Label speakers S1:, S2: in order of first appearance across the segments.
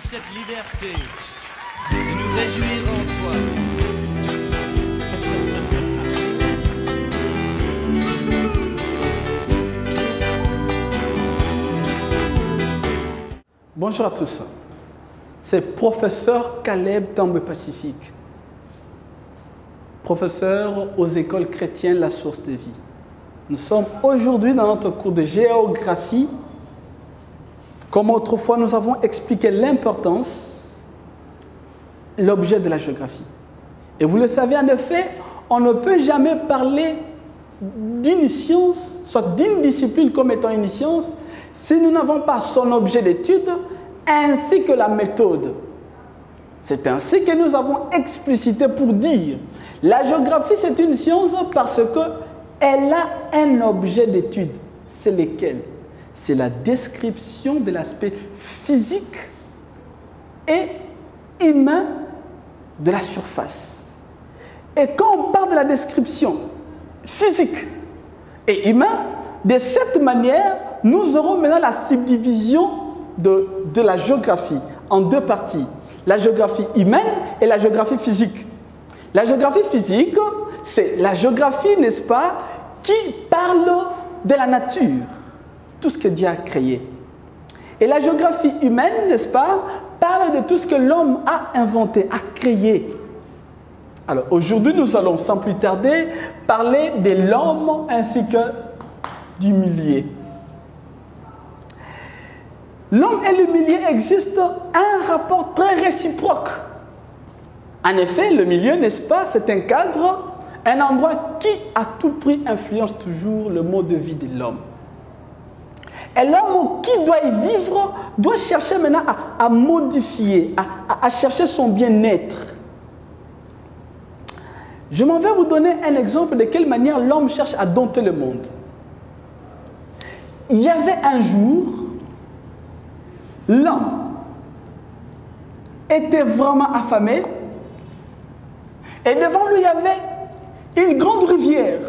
S1: cette liberté nous réjouir toi.
S2: Bonjour à tous. C'est professeur Caleb Tambe Pacifique, professeur aux écoles chrétiennes La Source de Vie. Nous sommes aujourd'hui dans notre cours de géographie. Comme autrefois, nous avons expliqué l'importance, l'objet de la géographie. Et vous le savez, en effet, on ne peut jamais parler d'une science, soit d'une discipline comme étant une science, si nous n'avons pas son objet d'étude ainsi que la méthode. C'est ainsi que nous avons explicité pour dire la géographie c'est une science parce qu'elle a un objet d'étude. C'est lequel C'est la description de l'aspect physique et humain de la surface. Et quand on parle de la description physique et humain, de cette manière, nous aurons maintenant la subdivision de, de la géographie en deux parties. La géographie humaine et la géographie physique. La géographie physique, c'est la géographie, n'est-ce pas, qui parle de la nature, tout ce que Dieu a créé. Et la géographie humaine, n'est-ce pas, parle de tout ce que l'homme a inventé, a créé. Alors aujourd'hui, nous allons sans plus tarder parler de l'homme ainsi que du milieu. L'homme et le milieu existent un rapport très réciproque. En effet, le milieu, n'est-ce pas, c'est un cadre, un endroit qui à tout prix influence toujours le mode de vie de l'homme. Et l'homme qui doit y vivre doit chercher maintenant à, modifier, à, à, à chercher son bien-être. Je m'en vais vous donner un exemple de quelle manière l'homme cherche à dompter le monde. Il y avait un jour, l'homme était vraiment affamé et devant lui il y avait une grande rivière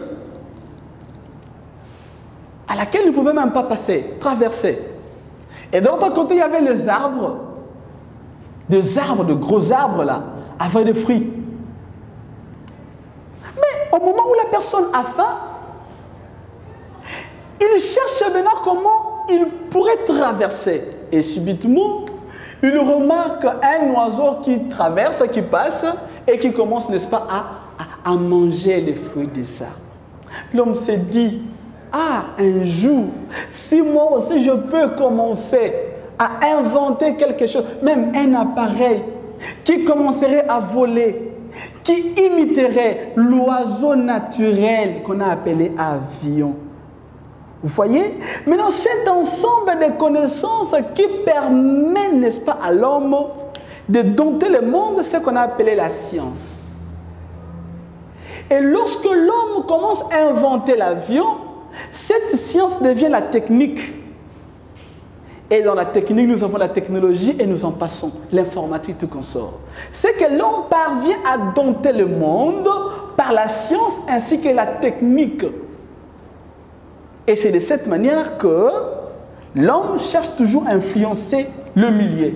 S2: à laquelle il ne pouvait même pas passer, traverser. Et de l'autre côté il y avait les arbres, des arbres, de gros arbres là, avec des fruits. Mais au moment où la personne a faim, il cherche maintenant comment il pourrait traverser. Et subitement, il remarque un oiseau qui traverse, qui passe, et qui commence, n'est-ce pas, à, à, à, manger les fruits des arbres. L'homme s'est dit, ah, un jour, si moi aussi je peux commencer à inventer quelque chose, même un appareil qui commencerait à voler, qui imiterait l'oiseau naturel qu'on a appelé avion. Vous voyez? Maintenant, cet ensemble de connaissances qui permet, n'est-ce pas, à l'homme de dompter le monde, c'est ce qu'on a appelé la science. Et lorsque l'homme commence à inventer l'avion, cette science devient la technique. Et dans la technique, nous avons la technologie et nous en passons, l'informatique, tout consort. C'est que l'homme parvient à dompter le monde par la science ainsi que la technique. Et c'est de cette manière que l'homme cherche toujours à influencer le milieu.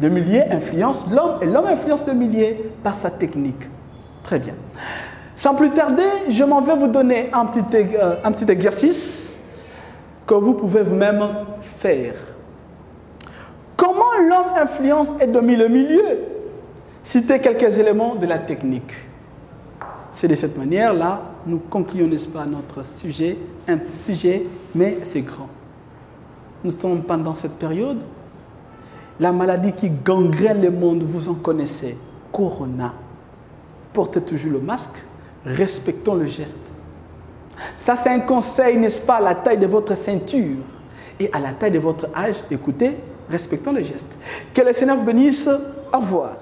S2: Le milieu influence l'homme et l'homme influence le milieu par sa technique. Très bien. Sans plus tarder, je m'en vais vous donner un petit, euh, un petit exercice que vous pouvez vous-même faire. Comment l'homme influence et domine le milieu? Citez quelques éléments de la technique. C'est de cette manière-là, nous concluons, n'est-ce pas, notre sujet, un sujet, mais c'est grand. Nous sommes pendant cette période. La maladie qui gangrène le monde, vous en connaissez, Corona. Portez toujours le masque, respectons le geste. Ça, c'est un conseil, n'est-ce pas, à la taille de votre ceinture et à la taille de votre âge. Écoutez, respectons le geste. Que le Seigneur vous bénisse. Au revoir.